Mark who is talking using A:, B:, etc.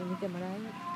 A: で見てもらえる、
B: い。